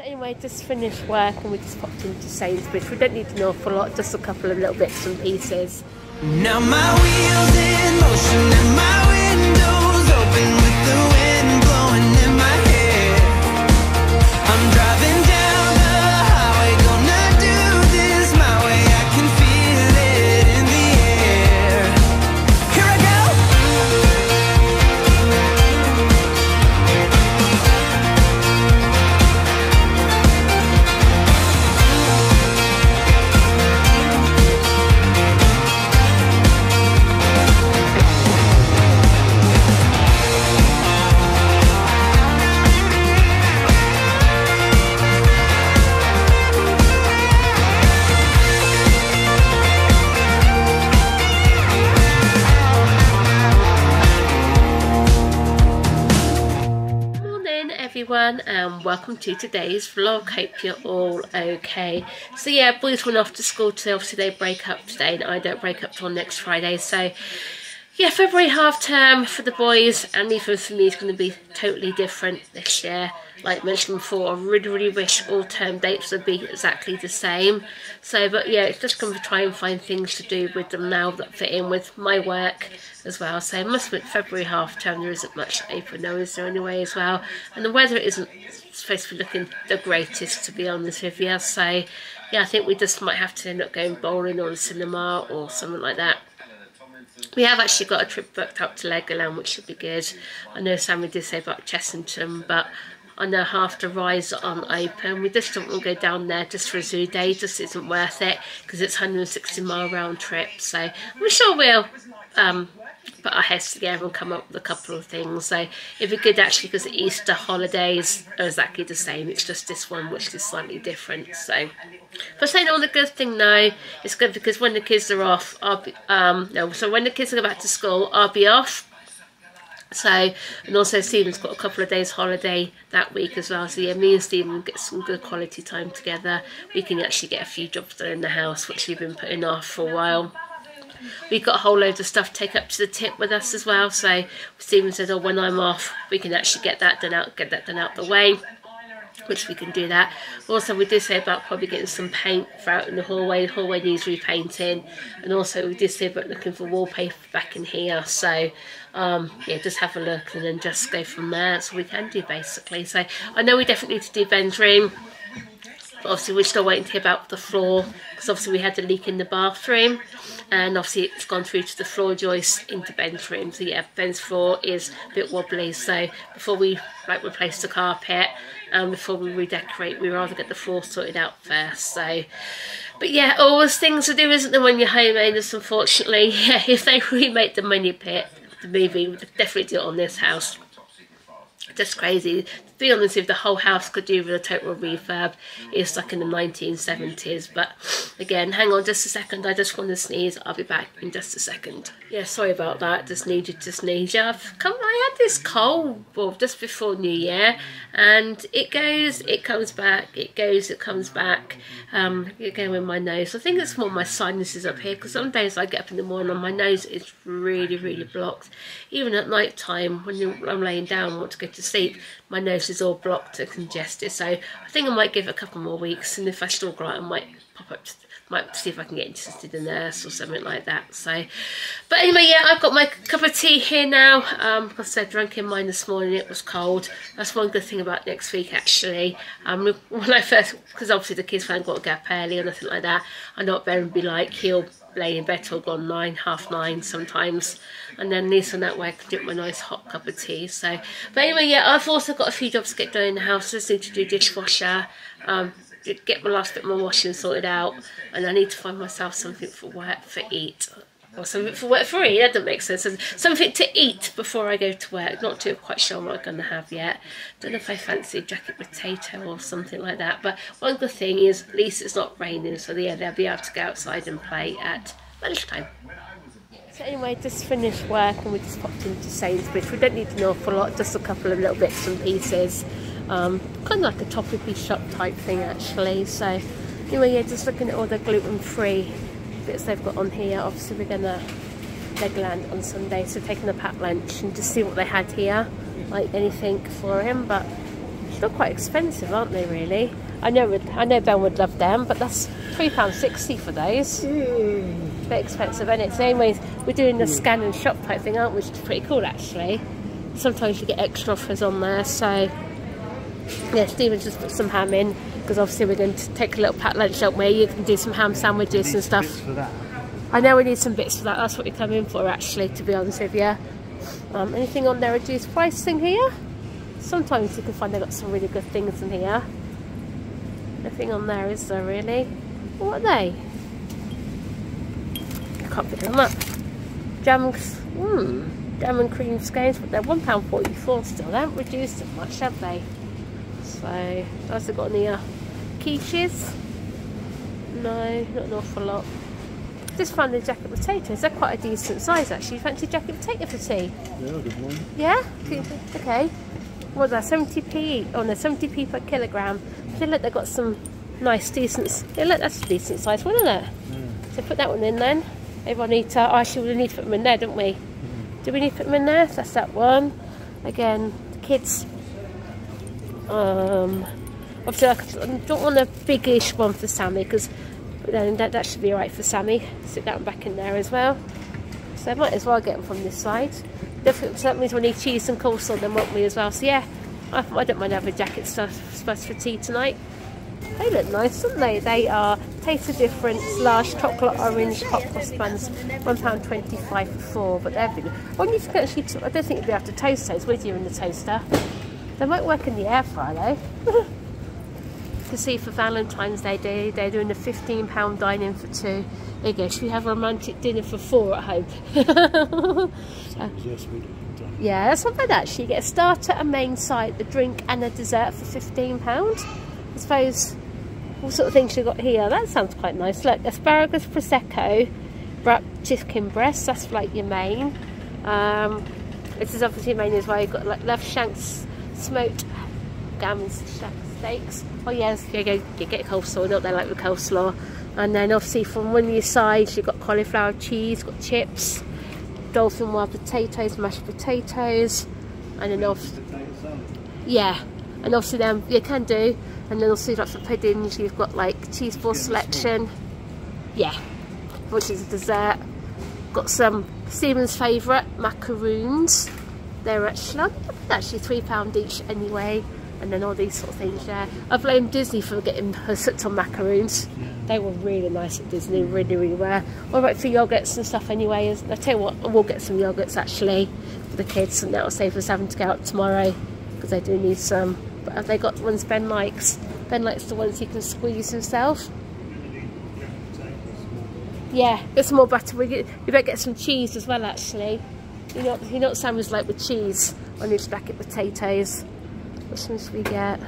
So anyway, just finished work and we just popped into Sainsbury's. We don't need an awful lot, just a couple of little bits and pieces. Now my wheels in motion everyone and welcome to today's vlog. Hope you're all okay. So yeah, boys went off to school today. Obviously they break up today and I don't break up till next Friday. So yeah, February half term for the boys and even for me is going to be totally different this year. Like mentioned before, I really, really wish all term dates would be exactly the same. So, but yeah, it's just going to try and find things to do with them now that fit in with my work as well. So, I must admit, February half term, there isn't much April now, is there anyway, as well? And the weather isn't supposed to be looking the greatest, to be honest with you. So, yeah, I think we just might have to end up going bowling or the cinema or something like that. We have actually got a trip booked up to Legoland, which should be good. I know Sammy did say about Chessington, but I know half the rides aren't open. We just don't want to go down there just for a zoo day. Just isn't worth it because it's 160 mile round trip. So I'm sure we'll um, put our heads together and come up with a couple of things. So it'd be good actually because the Easter holidays are exactly the same. It's just this one which is slightly different. So, but saying all the good thing now, it's good because when the kids are off, I'll be um no. So when the kids go back to school, I'll be off. So, and also Stephen's got a couple of days holiday that week as well. So yeah, me and Stephen get some good quality time together. We can actually get a few jobs done in the house, which we've been putting off for a while. We've got a whole load of stuff to take up to the tip with us as well. So Stephen said, oh, when I'm off, we can actually get that done out, get that done out the way which we can do that. Also, we did say about probably getting some paint out in the hallway. The hallway needs repainting, and also we did say about looking for wallpaper back in here. So, um, yeah, just have a look and then just go from there. That's all we can do basically. So, I know we definitely need to do Ben's room. But obviously, we're still waiting to hear about the floor because obviously we had a leak in the bathroom, and obviously it's gone through to the floor joist into Ben's room. So yeah, Ben's floor is a bit wobbly. So before we like replace the carpet and before we redecorate, we rather get the floor sorted out first. So, but yeah, always things to do, isn't there, when you're homeowners? Unfortunately, yeah. If they remake the Money Pit, the movie, would definitely do it on this house just crazy. To be honest, if the whole house could do with a total refurb, it's like in the 1970s. But again, hang on just a second. I just want to sneeze. I'll be back in just a second. Yeah, sorry about that. Just needed to sneeze. I've come. I had this cold, well, just before New Year, and it goes, it comes back, it goes, it comes back. Um, again with my nose. I think it's more my sinuses up here because some days I get up in the morning and my nose is really, really blocked. Even at night time when I'm laying down, want to go to sleep, my nose is all blocked and congested. So I think I might give it a couple more weeks, and if I still it, I might pop up. Might see if I can get interested in nurse or something like that. So, but anyway, yeah, I've got my cup of tea here now. Um, because I drank in mine this morning. It was cold. That's one good thing about next week, actually. Um, when I first, because obviously the kids haven't got to get up early or nothing like that. I know what Ben be like. He'll lay in bed till gone nine, half nine sometimes. And then least on that way I can drink my nice hot cup of tea. So, but anyway, yeah, I've also got a few jobs to get done in the house. I just need to do dishwasher. Um, get my last bit of my washing sorted out and I need to find myself something for work for eat or something for work for eat that doesn't make sense something to eat before I go to work not too quite sure what I'm going to have yet don't know if I fancy jacket potato or something like that but one good thing is at least it's not raining so yeah they'll be able to go outside and play at lunchtime so anyway, just finished work and we just popped into Sainsbury's. We don't need an awful lot, just a couple of little bits and pieces. Um, kind of like a topiary shop type thing actually. So anyway, yeah, just looking at all the gluten-free bits they've got on here. Obviously we're gonna Legoland on Sunday, so taking a packed lunch and just see what they had here. Like anything for him, but They're quite expensive, aren't they? Really? I know. I know Ben would love them, but that's three pound sixty for those. Bit expensive, and it's anyways. We're doing the scan and shop type thing, aren't we? Which is pretty cool, actually. Sometimes you get extra offers on there, so yeah. Stephen just put some ham in because obviously we're going to take a little packed lunch, don't we? You can do some ham sandwiches and stuff. Bits for that. I know we need some bits for that. That's what we come in for, actually, to be honest with you. Um, anything on their reduced pricing here? Sometimes you can find they've got some really good things in here. Nothing on there, is there really? What are they? I can't pick them up. Jams, hmm, jam and cream scones, but they're £1.44 still. They haven't reduced them much, have they? So, what's it got any here? Quiches? No, not an awful lot. Just found the jacket potatoes. They're quite a decent size actually. Fancy jacket potato for tea? Yeah, good one. Yeah? Okay. What's that? 70p? each? Oh no, 70p per kilogram. They look, they've got some nice, decent. Yeah, look, that's a decent size one, isn't it? So put that one in then. Everyone need to. Oh, actually, we need to put them in there, don't we? Mm. Do we need to put them in there? So That's that one. Again, the kids. Um, obviously, I don't want a biggish one for Sammy because then that, that should be alright for Sammy. Sit one back in there as well. So I might as well get them from this side. Definitely, so that means we need cheese and coleslaw then, won't we, as well? So yeah, I, I don't mind having jacket stuff for tea tonight. They look nice, don't they? They are Taste the Difference, large chocolate orange hot cross buns, £1.25 for four, but they're big. Wonder you can actually, I don't think you'd be able to toast those, would you, in the toaster? They might work in the air fryer though. to see for Valentine's Day, they, they're doing a £15 dine-in for two. There you go, should we have a romantic dinner for four at home? Yes, we do. yeah, that's not bad actually. You get a starter, a main side, a drink and a dessert for £15. I suppose, what sort of things you got here? That sounds quite nice. Look, asparagus prosciutto, wrapped chicken breast, that's like your main. Um, this is obviously main as well. You've got like left shanks, smoked gammon steaks. Oh yes, you go you get coleslaw, not they like the coleslaw. And then obviously from one of your sides you've got cauliflower cheese, got chips, dauphinoise potatoes, mashed potatoes, and then obviously yeah, and obviously then you can do, and then also lots of puddings. You've got like cheese ball selection, yeah, which is a dessert. Got some Stephen's favourite macaroons. They're at actually actually three pound each anyway, and then all these sort of things. Yeah, I blame Disney for getting her hooked on macaroons. They were really nice at Disney, really, really were. What about for yogurts and stuff anyway? I tell you what, we'll get some yogurts actually for the kids, and that'll save us having to go out tomorrow because they do need some. But have they got the ones Ben likes? Ben likes the ones he can squeeze himself. Yeah, get some more butter. We you better get some cheese as well, actually. You know, you know what Sam like with cheese on his packet potatoes. Which ones we get?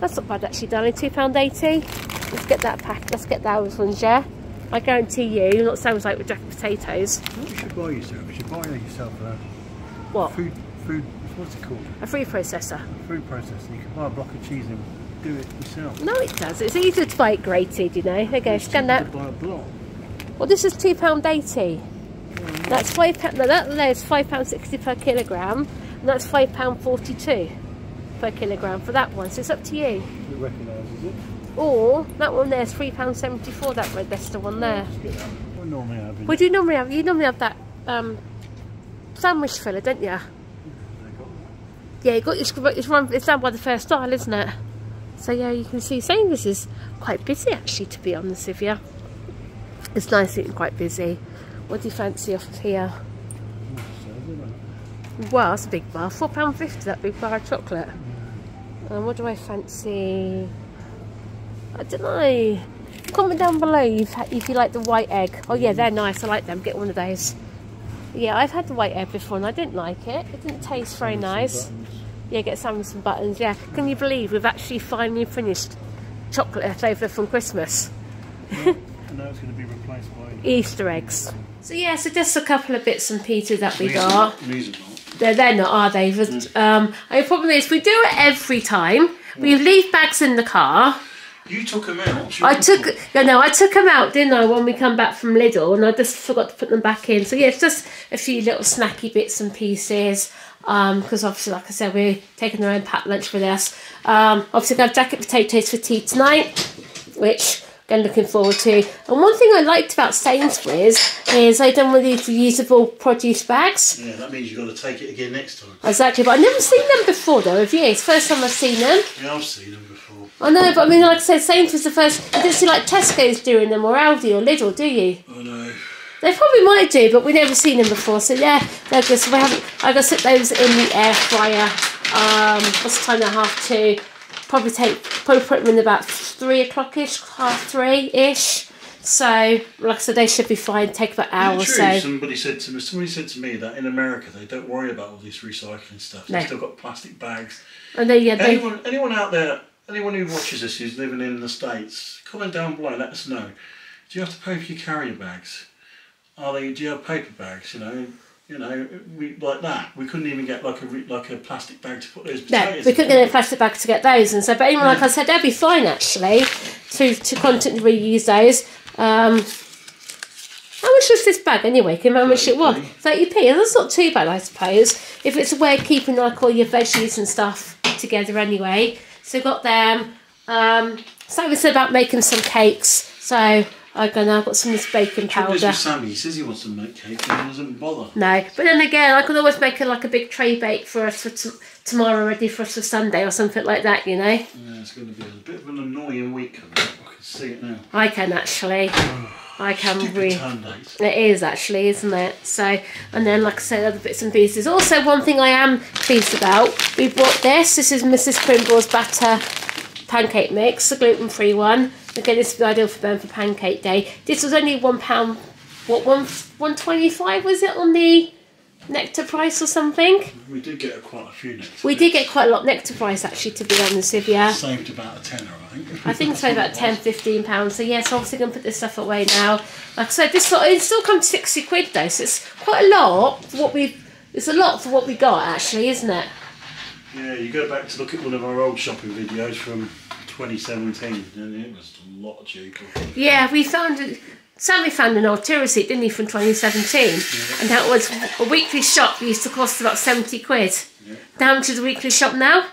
That's not bad actually, darling. Two pound eighty. Let's get that pack. Let's get those ones, yeah. I guarantee you, what Sam was like with jacket potatoes. What you should buy yourself? You should buy yourself a What? food, food, what's it called? A food processor. A Food processor. You can buy a block of cheese and do it yourself. No, it does. It's easier to buy it grated, you know. There you go. Scan that. Buy a block. Well, this is two pound eighty. That's five pound. No, that there's five pound sixty per kilogram, and that's five pound forty-two per kilogram for that one. So it's up to you. You recognise, is it? Or that one there's three pound seventy-four. That red Leicester one there. What normally have do you normally have? You normally have that um, sandwich filler, don't you? Yeah, you got it's, it's run. It's done by the first style, isn't it? So yeah, you can see. Sainsbury's is quite busy actually, to be honest with you. It's nice eating quite busy. What do you fancy off of here? Well, that's a big bar. Four pound fifty. That big bar of chocolate. And what do I fancy? I don't know. Comment down below if, if you like the white egg. Oh yeah, they're nice. I like them. Get one of those. Yeah, I've had the white egg before and I didn't like it. It didn't taste very nice. Yeah, get some with some buttons. Yeah, can you believe we've actually finally finished chocolate flavour from Christmas? And now it's going to be replaced by Easter eggs. So yeah, so just a couple of bits and pieces that we got. These are not. They're, they're not, are they? But, um, the problem is, we do it every time. We leave bags in the car. You took them out. I took, you know, I took them out, didn't I, when we come back from Lidl, and I just forgot to put them back in. So yeah, it's just a few little snacky bits and pieces. because obviously, like I said, we're taking our own packed lunch with us. Um, obviously, got jacket potatoes for tea tonight, which I'm looking forward to. And one thing I liked about Sainsbury's is they done with these reusable produce bags. Yeah, that means you've got to take it again next time. Exactly, but I've never seen them before though, have you? It's the first time I've seen them. Yeah, I've seen them before. I know, but I mean, like I said, Sainsbury's the first. You didn't see like Tesco's doing them or Aldi or Lidl, do you? I know. They probably might do, but we've never seen them before. So yeah, they're good. So we haven't. I gotta sit those in the air fryer. Um, what's the time now? Half two. Probably take. Probably put them in about three o'clock ish, half three ish. So like I said, they should be fine. Take about an hour or so. Somebody said to me. Somebody said to me that in America they don't worry about all this recycling stuff. They've still got plastic bags. And they yeah they. Anyone, anyone out there, anyone who watches this who's living in the states, comment down below. Let us know. Do you have to pay for your carrier bags? Are they? Do you have paper bags? You know, you know, we, like that. We couldn't even get like a re- like a plastic bag to put those No, we couldn't in. get a plastic bag to get those, and so. But anyway, like I said, they'd be fine actually to to constantly reuse those. Um, how much was this bag anyway? Can you remember how much it was? 30p. That's not too bad, I suppose. If it's a way of keeping like all your veggies and stuff together anyway. So got them. Um, Simon said about making some cakes. So I'm gonna. I've got some of this baking Trouble powder. with Sammy, he says he wants to make cake and he doesn't bother. No, but then again, I could always make a, like a big tray bake for us for t- tomorrow, ready for us for Sunday or something like that. You know, Yeah, it's going to be a bit of an annoying week. I can see it now. I can actually, I can really. It is actually, isn't it? So, and then like I said, other bits and pieces. Also, one thing I am pleased about, we bought this. This is Mrs. Crimble's batter pancake mix, the gluten free one. Again, this is ideal for burn for pancake day. This was only one pound. What one one twenty five was it on the nectar price or something? We did get quite a few next. We did get quite a lot nectar price actually, to be honest with you. Saved about a tenner, I think. I think it's about 10, 15 pounds. So yes, obviously I'm going to put this stuff away now. Like I said, this sort it still comes sixty quid though, so it's quite a lot for what we. It's a lot for what we got actually, isn't it? Yeah, you go back to look at one of our old shopping videos from 2017, and it was a lot cheaper. Yeah, we found it. Sammy found an tour receipt, didn't he, from 2017? And that was a weekly shop used to cost about 70 quid. Yeah. Down to the weekly shop now,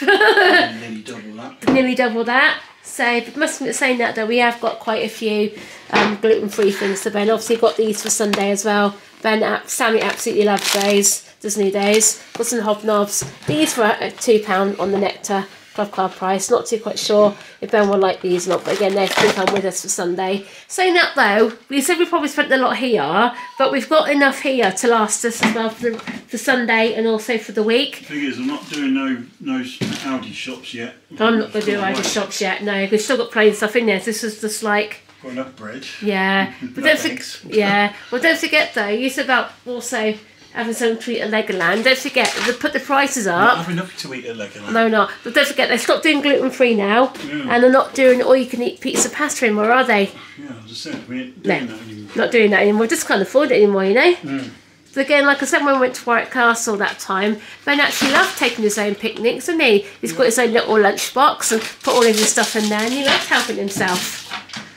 nearly double that. nearly double that. So, but must admit, saying that though, we have got quite a few um, gluten free things to Ben. Obviously, got these for Sunday as well. Ben, Sammy absolutely loves those, doesn't he? Those. Got some hobnobs. These were uh, £2 on the Nectar Club Card price. Not too quite sure if Ben will like these or not, but again, they're £3 with us for Sunday. Saying that though, we said we probably spent a lot here, but we've got enough here to last us as well for, the, for Sunday and also for the week. The Thing is, I'm not doing no no Aldi shops yet. I'm not going to do Irish shops yet, no, we've still got plain stuff in there. This is just like. Got enough bread. Yeah, but don't forget. Yeah, well, don't forget though. You said about also having something to eat at Legoland. Don't forget they put the prices up. Not having nothing to eat at Legoland. No, not. But don't forget they stopped doing gluten free now, Yeah. and they're not doing all you can eat pizza pasta anymore, are they? Yeah, I just said we ain't No. doing that anymore. Not doing that anymore. Just can't afford it anymore, you know. Mm. So again, like I said, when we went to Warwick Castle that time, Ben actually loved taking his own picnics, and he? He's got his own little lunchbox and put all of his stuff in there, and he loved helping himself.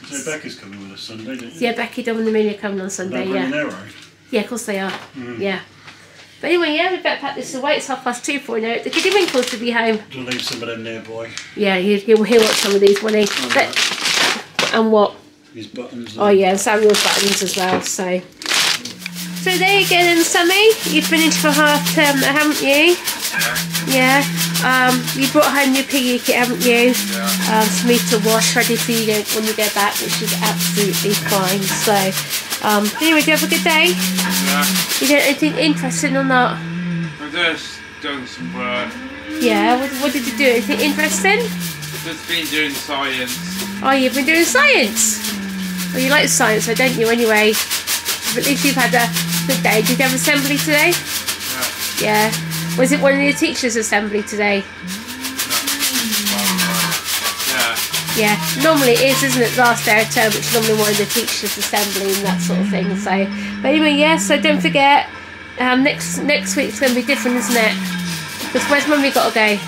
So Becky's coming with us Sunday, don't you? Yeah, Becky, Dom, and Amelia coming on Sunday. Yeah. Bringing their own. Yeah, of course they are. Yeah. But anyway, yeah, we better pack this away. It's half past two for now. The kiddie Winkles to be home. To leave some of them nearby. Yeah, he, he'll, he'll watch some of these, won't he? But- and what? His buttons. Oh, yeah, and Samuel's buttons as well, so. So there you go then, Sammy. You finished for half term, haven't you? Yeah. Um, you brought home your piggy kit, haven't you? Yeah. Um, for me to wash, ready for you when you get back, which is absolutely fine. So, um, anyway, do you have a good day? Yeah. You doing anything interesting or not? I've just done some work. Yeah, what, what did you do? Anything interesting? I've just been doing science. Oh, you've been doing science. Well, you like science, though, don't you, anyway? But at least you've had a good day. Did you have assembly today? Yeah. Yeah. Was it one of your teachers' assembly today? Yeah. Normally it is, isn't it? Last day of term, which is normally one of the teachers' assembly and that sort of thing. So, but anyway, yeah. So don't forget, um, next next week's going to be different, isn't it? Because where's mummy got to go?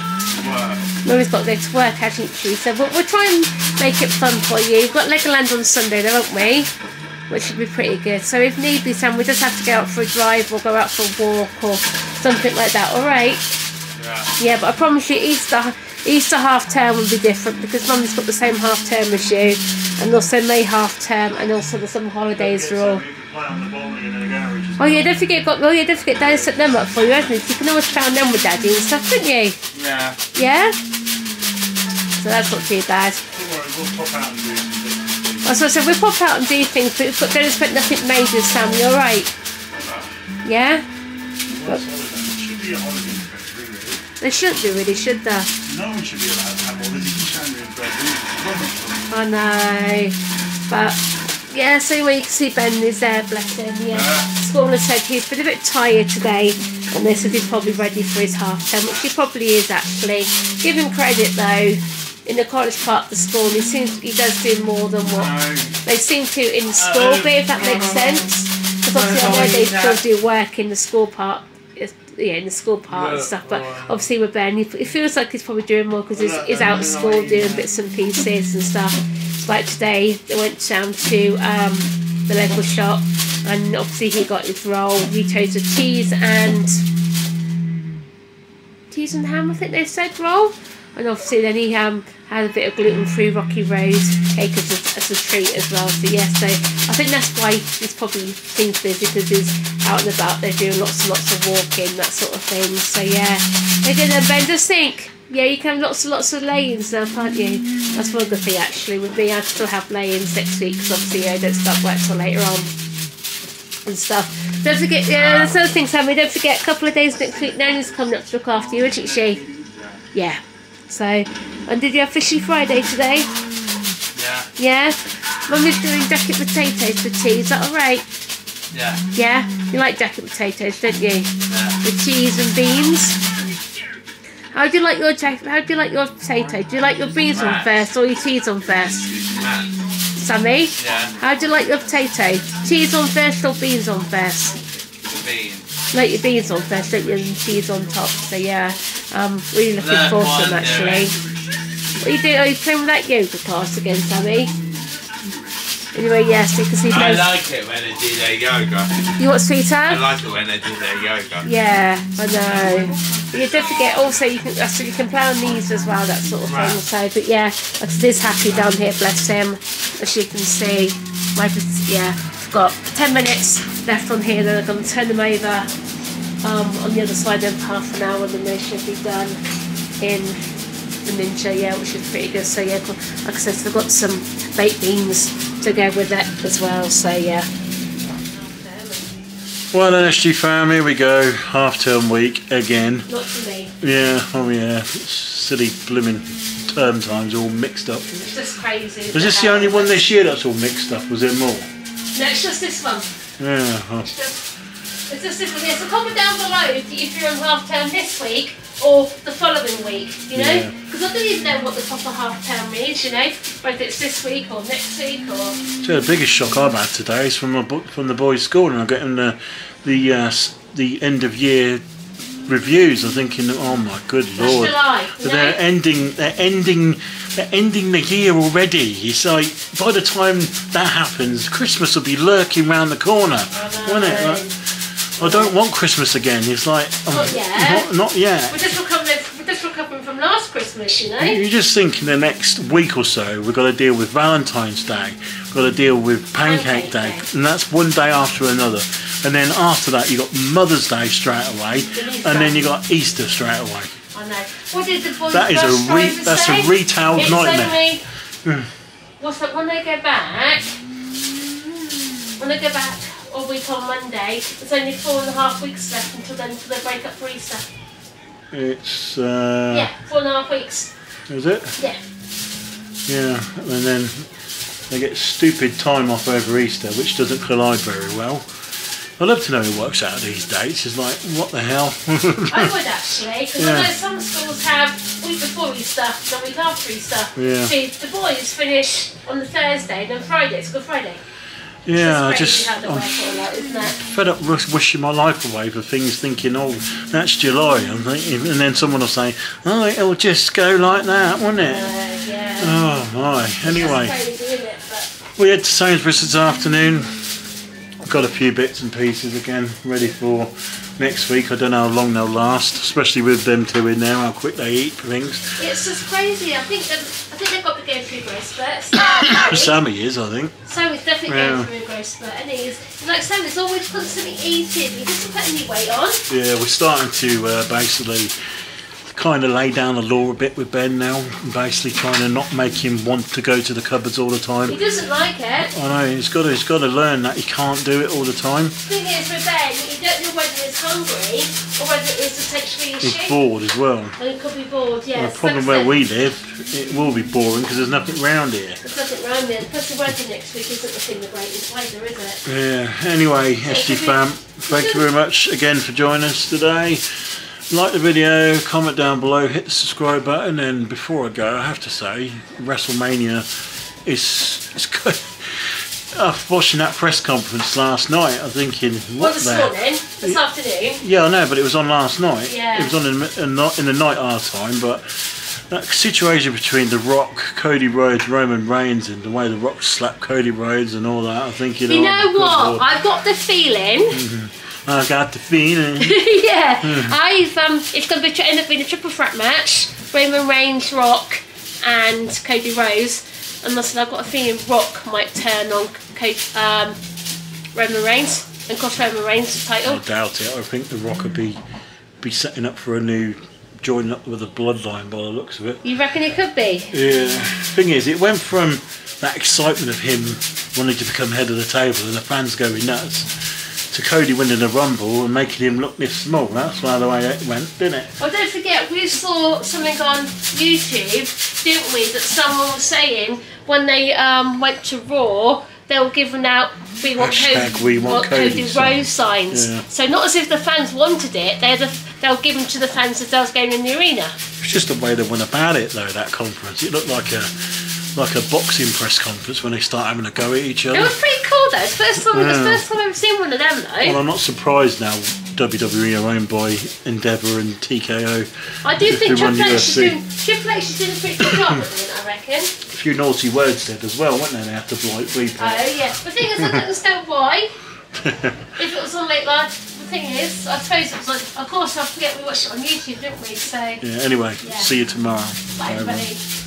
Mummy's got to go to work, hasn't she? So we'll, we'll try and make it fun for you. We've got Legoland on Sunday, though, haven't we? which should be pretty good. So if need be, Sam, we just have to go out for a drive or go out for a walk or something like that. All right. Yeah. Yeah, but I promise you, Easter Easter half term will be different because mum's got the same half term as you, and also May half term, and also the summer holidays are all. You can play on the bowling in the garage as Oh yeah, don't forget got. Oh yeah, don't forget Daddy set them up for you, hasn't he? So you can always pound them with Daddy and stuff, couldn't you? Yeah. Yeah. So that's not too bad. Oh, don't worry, we'll pop out and do some bits and pieces. As I said, we pop out and do things, but we've got, don't expect nothing major, Sam. You all right? Yeah. Well, They should do, really, should they? No one should be allowed to have holidays in January and February. I oh, know, but yeah. So anyway, you can see Ben is there, bless him. Yeah. School has said he's been a bit tired today, and they said he's probably ready for his half term, which he probably is actually. Give him credit though. In the college part of the school, he seems he does do more than what they seem to in the school bit, uh, if that makes sense. Because obviously, I know they still do work in the school part. Yeah, in the school part and stuff, but obviously with Ben, he, it feels like he's probably doing more because he's, he's out of school doing bits and pieces and stuff. It's like today, they went down to um, the local shop, and obviously he got his roll. He chose a cheese and cheese and ham, I think they said roll. And obviously then he um, had a bit of gluten-free Rocky Road cake as a, as a treat as well. So yeah, so I think that's why he's probably seems busy because he's out and about. They're doing lots and lots of walking, that sort of thing. So yeah, they did a bender sink. Yeah, you can have lots and lots of lay-ins now, can't you? That's one good thing actually. With me, I still have lay-ins next week because obviously I don't start work till later on and stuff. Don't forget, yeah, there's other things, Sammy. Don't forget, a couple of days next week, Nanny's coming up to look after you, isn't she? Yeah. So, and did you have Fishy Friday today? Yeah. Yeah? Mummy's doing jacket potatoes for tea, is that alright? Yeah. Yeah? You like jacket potatoes, don't you? Yeah. With cheese and beans? How do you like your jacket? How do you like your potato? Do you like your beans on first or your cheese on first? Sammy? Yeah. How do you like your potato? Cheese on first or beans on first? Beans. like your beans on first, don't you, and cheese on top. So yeah, um, really looking Learn forward to them actually. What are you doing? Are you playing with that yoga class again, Sammy? Anyway, yes, you can see I like it when they do their yoga. You what, I like it when they do their yoga. Yeah, I know. But you don't forget also you can so you can play on these as well, that sort of thing. Right. So but yeah, it is happy down here, bless him. As you can see. My yeah, I've got ten minutes left on here, then I'm gonna turn them over um, on the other side of half an hour and then they should be done in the ninja, yeah, which is pretty good. So yeah, like I said, so I've got some baked beans to go with that as well. So yeah. Well then, SG fam, here we go. Half term week again. Not for me. Yeah, oh yeah. Silly blooming term times all mixed up. It's just crazy. Was this the only one this year that's all mixed up? Was there more? No, it's just this one. Yeah. oh. It's just this one here. So comment down below if, if you're on half term this week or the following week, you know? Yeah. Because I don't even know what the proper half term is, you know? Whether it's this week or next week or. So the biggest shock I've had today is from my from the boys' school, and I'm getting the the uh, the end of year reviews. I'm thinking, oh my good That's lord, July, they're ending they're ending they're ending the year already. It's like by the time that happens, Christmas will be lurking round the corner, won't it? Like, I don't want Christmas again. It's like oh, Not yet. Not, not yet. We're just recovering, we're just recovering from last Christmas, you know? You just think in the next week or so we've got to deal with Valentine's Day, we've got to deal with Pancake Pancake Day, Day. and that's one day after another. And then after that you got Mother's Day straight away, Easter. and then you got Easter straight away. I know. What did the boys That is a re- that's a retail it's nightmare. Only, mm. what's that? When they go back, when they go back a week on Monday, it's only four and a half weeks left until then, until they break up for Easter. It's uh, yeah, four and a half weeks. is it? Yeah. Yeah, and then they get stupid time off over Easter, which doesn't collide very well. I'd love to know who works out these dates. It's like, what the hell? I would actually, because Yeah. I know some schools have week before Easter, the week after Easter. Yeah. See, the boys finish on the Thursday, then Friday, it's Good Friday. Yeah, I just crazy how they I'm work it all out, isn't it? fed up wishing my life away for things thinking, oh, that's July. And then someone will say, oh, it'll just go like that, won't it? Uh, yeah. Oh, my. Anyway, crazy, isn't it? But we had to Sainsbury's this afternoon. got a few bits and pieces again ready for next week. I don't know how long they'll last, especially with them two in there, how quick they eat things. It's just crazy. I think um, I think they've got to go through growth spurts. Sammy is, I think. Sammy's definitely Yeah. going through a growth spurt, and he's like Sammy's always constantly eating. He doesn't put any weight on. Yeah, we're starting to uh, basically kind of lay down the law a bit with Ben now. Basically, trying to not make him want to go to the cupboards all the time. He doesn't like it. I know he's got to he's got to learn that he can't do it all the time. The thing is with Ben, you don't know whether he's hungry or whether it's essentially He's shit. bored as well. And he could be bored, yeah The problem where it. we live, it will be boring because there's nothing round here. There's nothing round there. Plus the weather next week isn't looking the greatest weather, is it? Yeah. Anyway, SG fam, thank you very much again for joining us today. Like the video, comment down below, hit the subscribe button, and before I go, I have to say, WrestleMania is is good. After watching that press conference last night, I'm thinking, Well, what this the? morning, this afternoon. Yeah, I know, but it was on last night. Yeah. It was on in, in, the- in the night our time, but that situation between The Rock, Cody Rhodes, Roman Reigns, and the way The Rock slapped Cody Rhodes and all that, I'm thinking, You oh, know what? I've got the feeling. Mm-hmm. I got the feeling. yeah, Hmm. I've um, it's going to be end up being a triple threat match: Roman Reigns, Rock, and Cody Rhodes. And listen, I've got a feeling Rock might turn on Cody, um, Roman Reigns and cost Roman Reigns the I doubt it. I think The Rock would be be setting up for a new joining up with the bloodline by the looks of it. You reckon it could be? Yeah. Thing is, it went from that excitement of him wanting to become head of the table and the fans going nuts to Cody winning the Rumble and making him look this small. That's why the way it went, didn't it? Well, don't forget, we saw something on YouTube, didn't we, that someone was saying when they um, went to Raw, they were giving out we want, Hashtag Cody, we want Cody Cody signs. Rose signs. Yeah. So not as if the fans wanted it, they're the, they'll give them to the fans as they was going in the arena. It's just the way they went about it, though. That conference, it looked like a like a boxing press conference when they start having a go at each other. It was pretty cool though. It's the first time, it's the first time I've ever seen one of them though. Well, I'm not surprised now. WWE are owned by Endeavor and TKO. I do think Triple H is doing, Triple H is doing a pretty good job at I reckon. A few naughty words said as well, weren't there? They have to bleep. Oh yeah. The thing is, I don't understand why. if it was on late live, the thing is, I suppose it was like, of course, I forget we watched it on YouTube, didn't we? So, Yeah, anyway, Yeah. see you tomorrow. Bye, everybody.